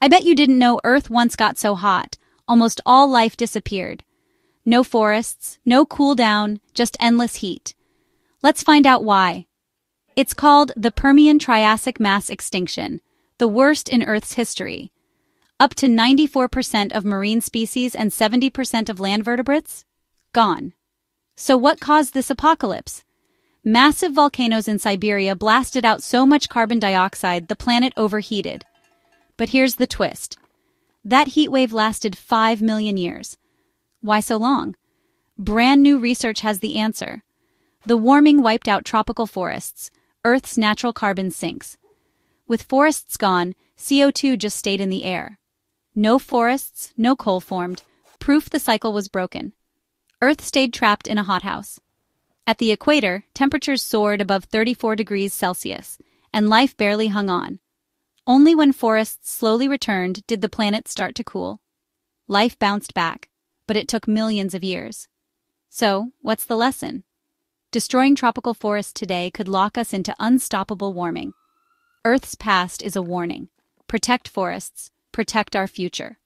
I bet you didn't know Earth once got so hot. Almost all life disappeared. No forests, no cool down, just endless heat. Let's find out why. It's called the Permian Triassic Mass Extinction, the worst in Earth's history. Up to 94% of marine species and 70% of land vertebrates? Gone. So what caused this apocalypse? Massive volcanoes in Siberia blasted out so much carbon dioxide the planet overheated. But here's the twist. That heat wave lasted 5 million years. Why so long? Brand new research has the answer. The warming wiped out tropical forests. Earth's natural carbon sinks. With forests gone, CO2 just stayed in the air. No forests, no coal formed. Proof the cycle was broken. Earth stayed trapped in a hothouse. At the equator, temperatures soared above 34 degrees Celsius, and life barely hung on. Only when forests slowly returned did the planet start to cool. Life bounced back, but it took millions of years. So, what's the lesson? Destroying tropical forests today could lock us into unstoppable warming. Earth's past is a warning. Protect forests, protect our future.